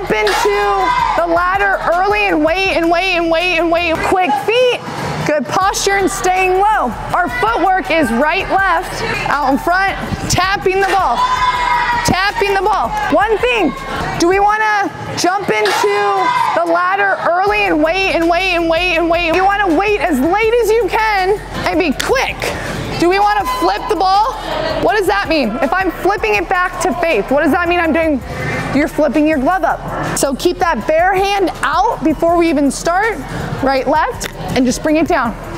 jump into the ladder early and wait and wait and wait and wait. Quick feet, good posture and staying low. Our footwork is right, left, out in front, tapping the ball, tapping the ball. One thing, do we wanna jump into the ladder early and wait and wait and wait and wait? You wanna wait as late as you can and be quick. Do we want to flip the ball? What does that mean? If I'm flipping it back to Faith, what does that mean I'm doing? You're flipping your glove up. So keep that bare hand out before we even start, right, left, and just bring it down.